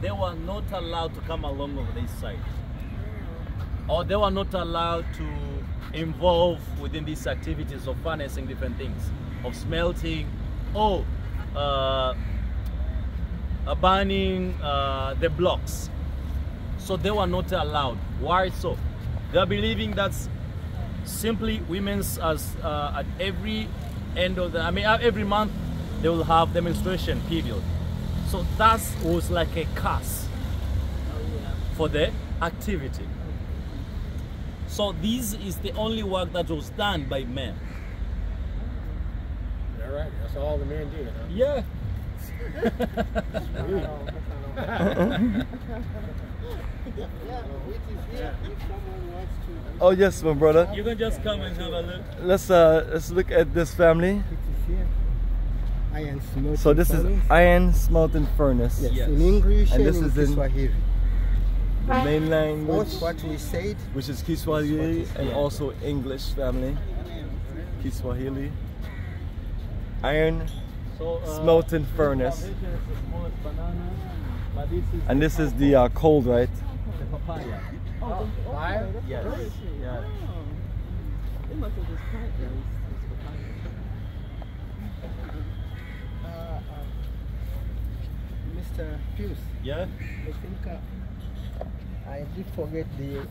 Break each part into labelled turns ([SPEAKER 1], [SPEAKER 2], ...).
[SPEAKER 1] They were not allowed to come along on this side. Or they were not allowed to involve within these activities of harnessing different things, of smelting, or uh, uh, burning uh, the blocks. So they were not allowed. Why so? They're believing that simply women's as uh, at every end of the, I mean, every month they will have the menstruation period. So that was like a curse for the activity. So this is the only work that was done by men.
[SPEAKER 2] All right, that's all the men did, huh?
[SPEAKER 1] Yeah.
[SPEAKER 3] Oh yes, my brother.
[SPEAKER 1] You can just come and have a look.
[SPEAKER 3] Let's uh let's look at this family.
[SPEAKER 2] Iron smelting
[SPEAKER 3] So this is
[SPEAKER 2] furnace.
[SPEAKER 3] iron smelting furnace.
[SPEAKER 2] Yes,
[SPEAKER 1] Yes.
[SPEAKER 2] in English
[SPEAKER 3] And
[SPEAKER 2] and,
[SPEAKER 3] this
[SPEAKER 2] in
[SPEAKER 3] is in-
[SPEAKER 2] Kiswahili.
[SPEAKER 3] The main language,
[SPEAKER 2] Both what we said,
[SPEAKER 3] which is Kiswahili and also English family. Kiswahili. Iron
[SPEAKER 1] So, uh,
[SPEAKER 3] Smelting furnace.
[SPEAKER 1] one is the smallest banana, this
[SPEAKER 3] and this is the uh, cold, right?
[SPEAKER 1] the papaya.
[SPEAKER 2] Oh, fire?
[SPEAKER 1] Yes. Yeah.
[SPEAKER 2] Uh, uh, Mr. Pius,
[SPEAKER 1] Yeah.
[SPEAKER 2] I think uh, I did forget the uh,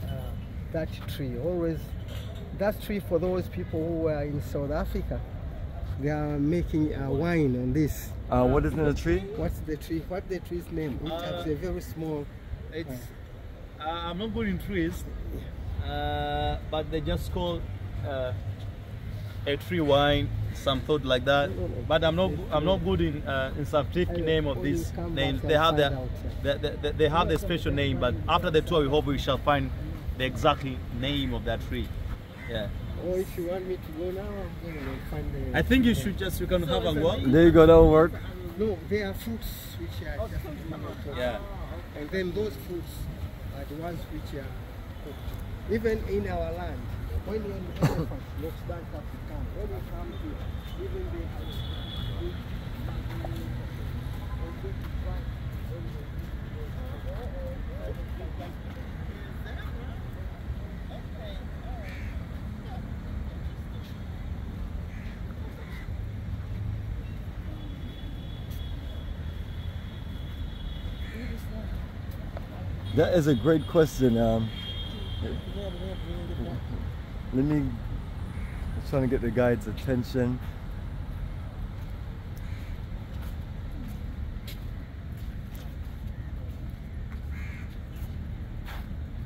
[SPEAKER 2] that tree. Always, that tree for those people who are in South Africa. They are making uh, wine on this.
[SPEAKER 3] Uh, what is in the tree?
[SPEAKER 2] What's the tree? What's the tree's name? It has
[SPEAKER 1] Uh,
[SPEAKER 2] a very small.
[SPEAKER 1] It's. Uh, I'm not good in trees, uh, but they just call uh, a tree wine, some food like that. But I'm not. I'm not good in uh, in scientific name of these names. They have their, they, they, they have the special name. But after the tour, we hope we shall find the exact name of that tree. Yeah.
[SPEAKER 2] Or if you want me to go now, I'm going to find the.
[SPEAKER 1] I think you should just. You can have a walk.
[SPEAKER 3] There you go, that'll work.
[SPEAKER 2] No, there are fruits which are just tomato.
[SPEAKER 1] Yeah.
[SPEAKER 2] And then those fruits are the ones which are cooked. Even in our land, when an elephant looks back up to come, when you come here, even have
[SPEAKER 3] That is a great question. Um, let me. I'm trying to get the guide's attention.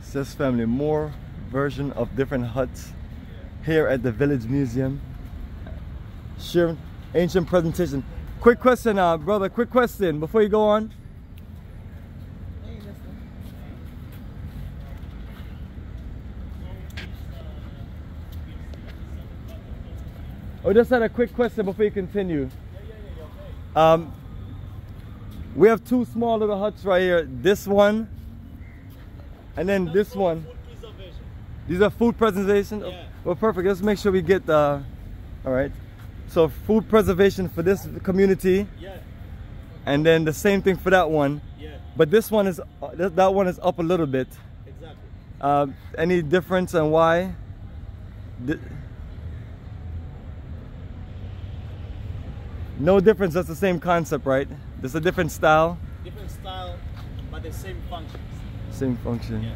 [SPEAKER 3] Says family, more version of different huts here at the Village Museum. Sure, ancient presentation. Quick question, uh, brother. Quick question before you go on. Oh, just had a quick question before you continue. Um, we have two small little huts right here. This one, and then this one. These are food preservation.
[SPEAKER 1] Yeah.
[SPEAKER 3] Well, perfect. Let's make sure we get the. All right. So food preservation for this community,
[SPEAKER 1] Yeah.
[SPEAKER 3] and then the same thing for that one.
[SPEAKER 1] Yeah.
[SPEAKER 3] But this one is uh, th- that one is up a little bit.
[SPEAKER 1] Exactly.
[SPEAKER 3] Uh, any difference and why? Th- no difference. That's the same concept, right? Just a different style,
[SPEAKER 1] Different style, but the same functions.
[SPEAKER 3] same function.
[SPEAKER 1] Yeah.